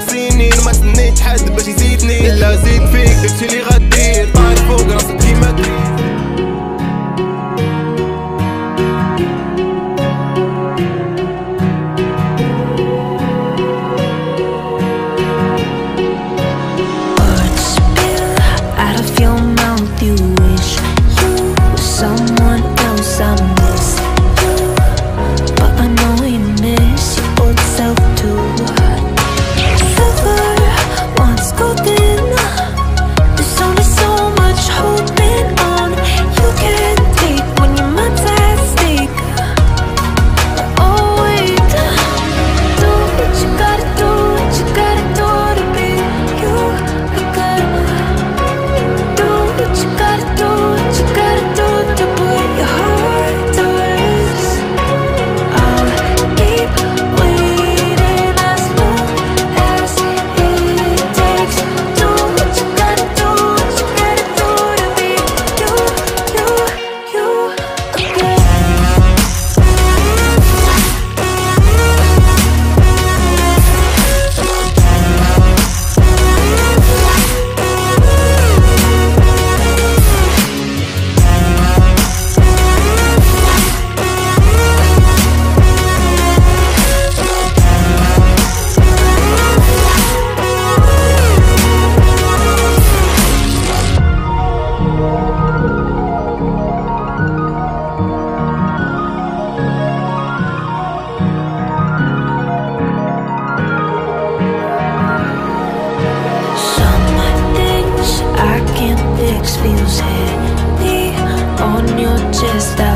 seen it. fiesta.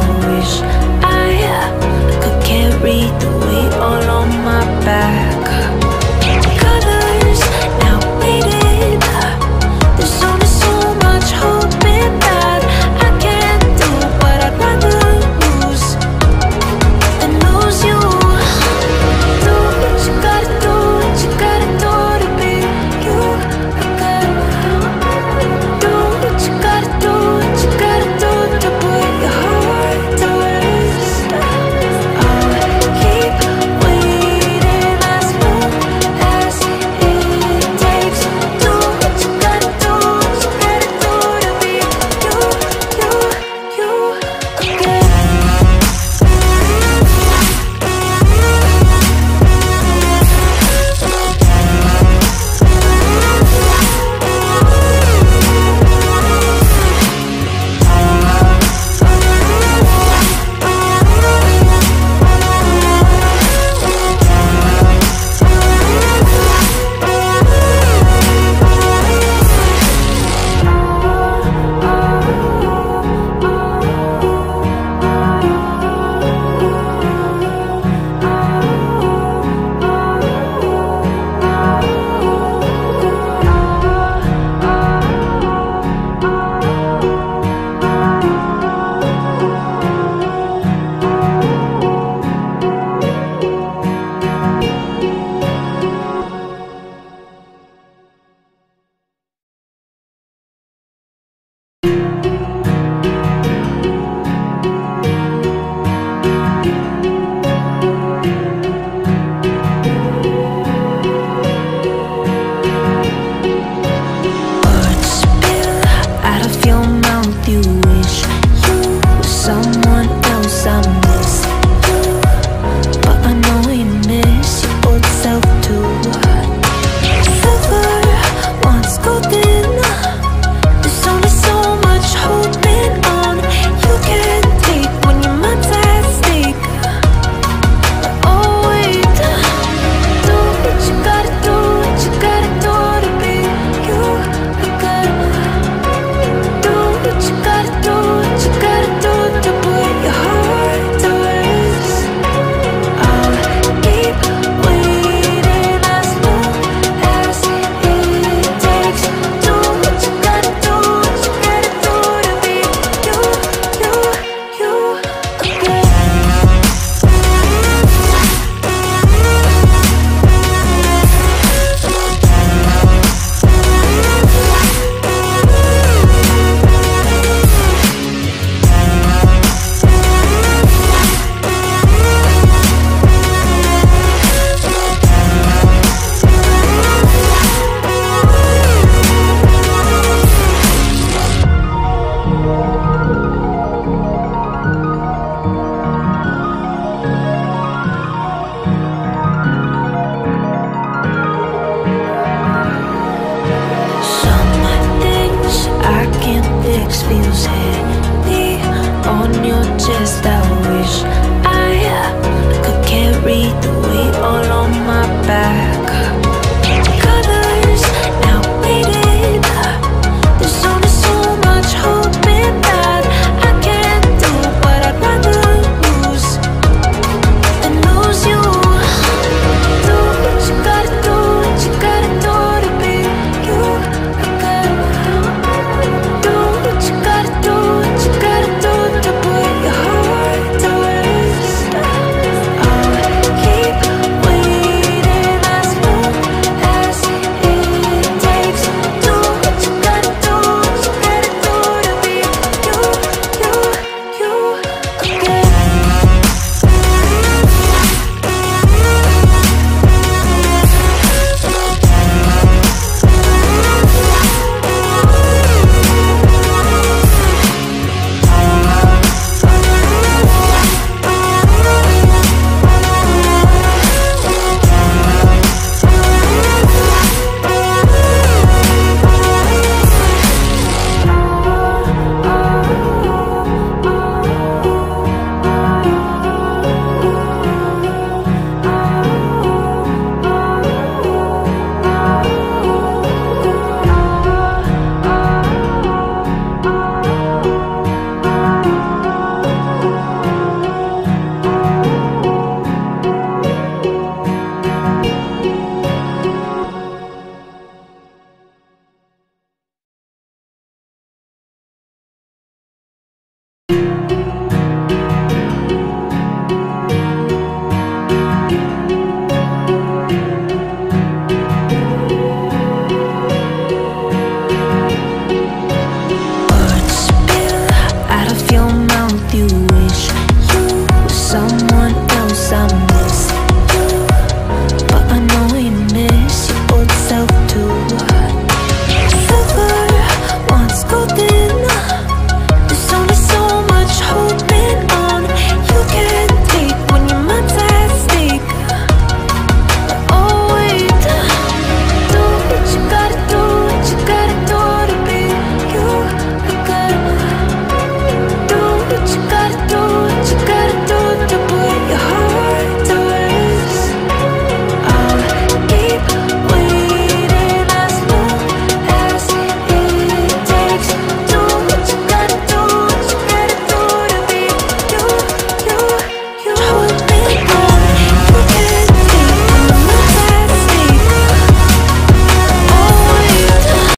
Feels heavy.